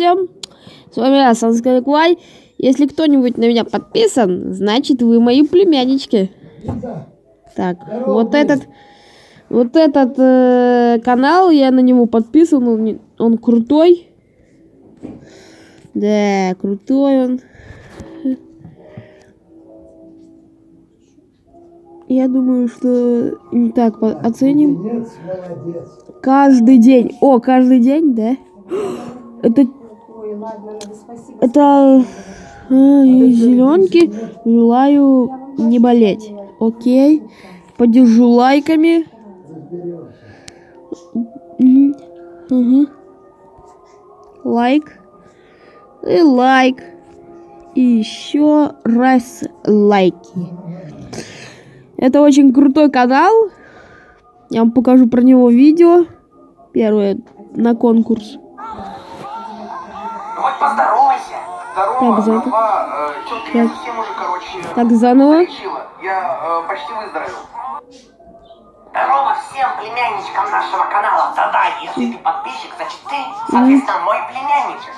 всем! С вами я, Санская Клай. Если кто-нибудь на меня подписан, значит вы мои племяннички. Так, вот этот, вот этот э, канал, я на него подписан, он, он крутой. Да, крутой он. Я думаю, что не так оценим. Молодец, молодец. Каждый день. О, каждый день, да? Это... Это... зеленки. Желаю не болеть. Окей. Подержу лайками. Мгм. Лайк. И лайк. И еще раз лайки. Это очень крутой канал. Я вам покажу про него видео. Первое на конкурс. Ну поздоровайся. Так, Здорово, за- братва. Э, чё, совсем уже, короче, Так, заново. залечила. Я э, почти выздоровел. Здорово всем племянничкам нашего канала. Да-да, если ты подписчик, значит ты, соответственно, мой племянничек.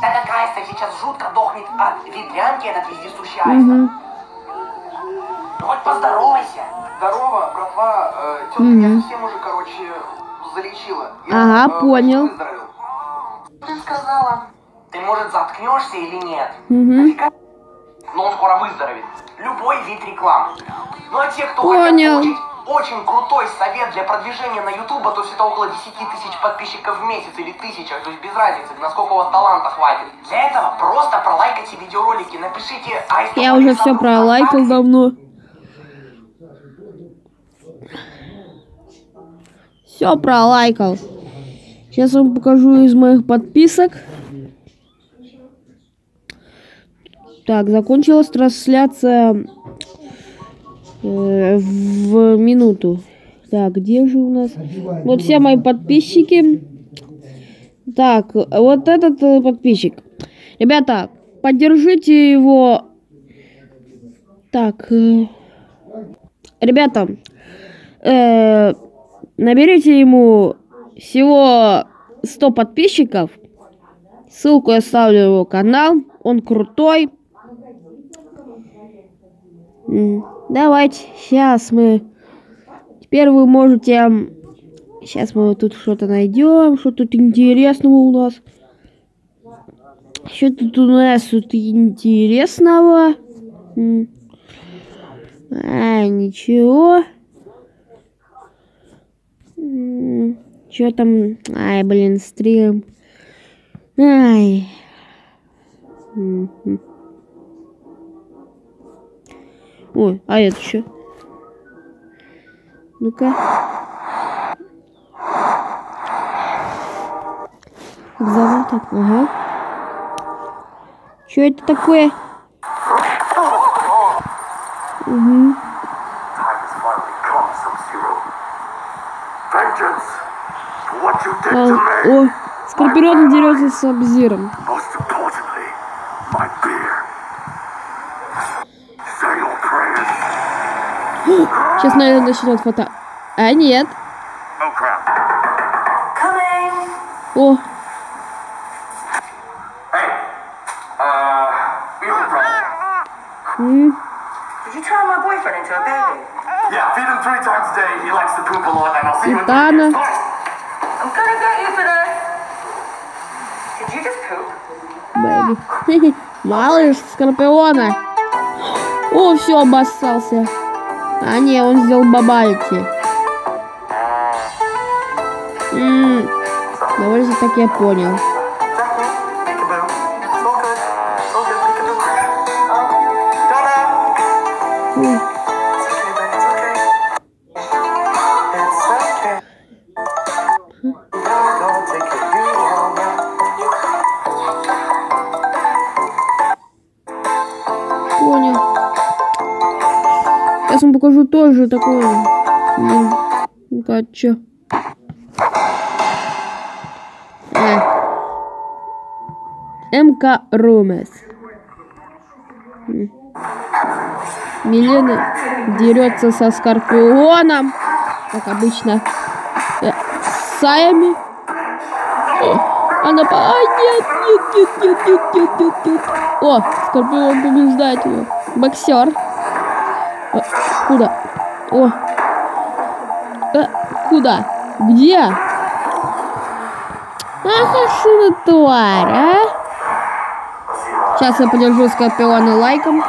Так как Айста сейчас жутко дохнет от ветрянки, этот вездесущий Айста. Мгм. Ну хоть поздоровайся. Здорово, братва. Э, тётка меня совсем уже, короче, залечила. Ага, э, понял. Ты сказала. Ты, может, заткнешься или нет? Нафига? Но он скоро выздоровеет. Любой вид рекламы. Ну а те, кто Понял. хотят получить очень крутой совет для продвижения на Ютуба, то есть это около 10 тысяч подписчиков в месяц или тысяча, то есть без разницы, насколько у вас таланта хватит. Для этого просто пролайкайте видеоролики, напишите Айсту Я уже все пролайкал давно. Все пролайкал. Сейчас вам покажу из моих подписок. Так, закончилась трансляция э, в минуту. Так, где же у нас? Вот все мои подписчики. Так, вот этот э, подписчик. Ребята, поддержите его. Так, э, ребята, э, наберите ему всего 100 подписчиков. Ссылку я ставлю в его канал. Он крутой. Давайте, сейчас мы... Теперь вы можете... Сейчас мы тут что-то найдем, что тут интересного у нас. Что тут у нас тут интересного? А, ничего. Что там? Ай, блин, стрим. Ай. Мгм. Ой, а это что? Ну-ка. Как зовут так? Ага. Что это такое? Угу. To me. О, Скорпион дерется с Абзиром. Gonna get you for this. Did you just poop? бэби. Малыш Скорпиона. О, все, обоссался. А, не, он сделал бабайки. М, Довольно так я понял. Peekaboo. Сейчас вам покажу тоже такое. М, Ну-ка, а чё? А. МК Румес. Милена дерется со Скорпионом, как обычно. Э, с Саями. О. Она по... А, нет, нет, нет, нет, нет, нет, нет, нет. О, Скорпион побеждает ее. Боксер. А, куда? О. А, куда? Где? Ах, ах, ты тварь, а? Сейчас я подержу Скорпиона лайком.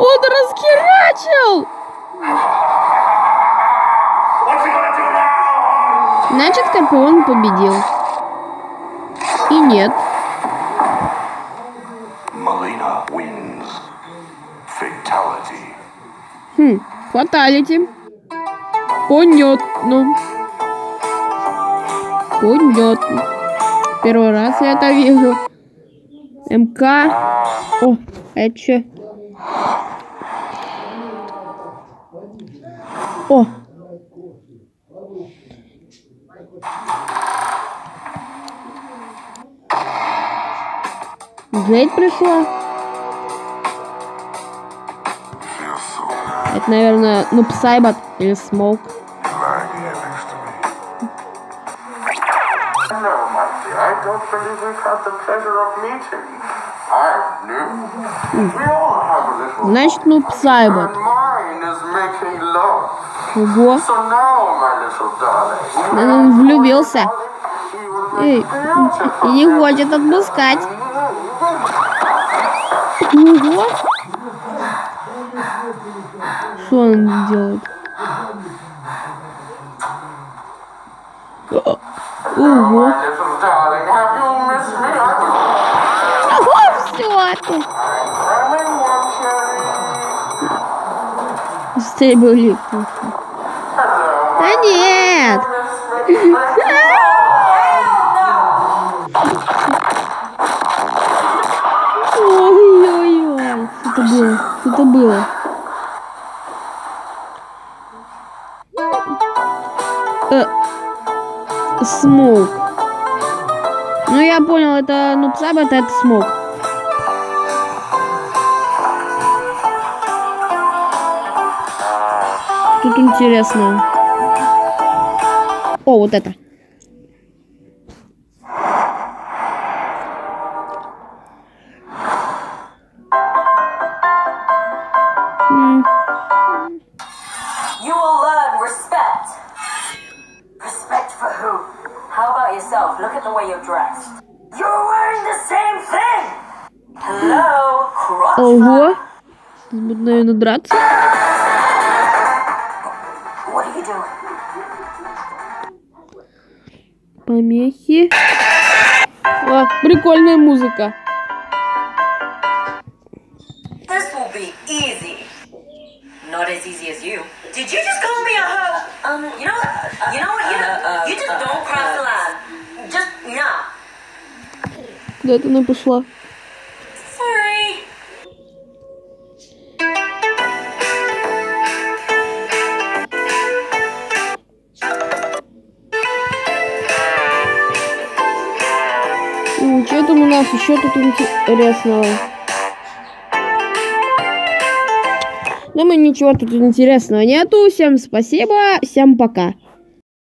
Он now? Значит, Скорпион победил. И нет. Хм, фаталити. Понятно. Понятно. Первый раз я это вижу. МК. О, это что? О! Джейд пришла. Это, наверное, ну Сайбот или Смоук. Значит, Нуб Сайбот. Ого. Ну, он влюбился. Эй, не хочет отпускать. Ого. Что он делает? Ого. выстрелили. Да нет! Ой-ой-ой, что это было, Что это было. Э, смог. Ну я понял, это ну нуб это смог. тут интересного? О, вот это. Ого! Тут будут, наверное, драться. Помехи. О, прикольная музыка. This will be easy. Not as easy as you. Did you just call me a hoe? Um, you know? You know what? You, know, you just don't cross the line. Just no. Куда это она пошла? Нас еще тут интересного? Думаю, ничего тут интересного нету. Всем спасибо, всем пока.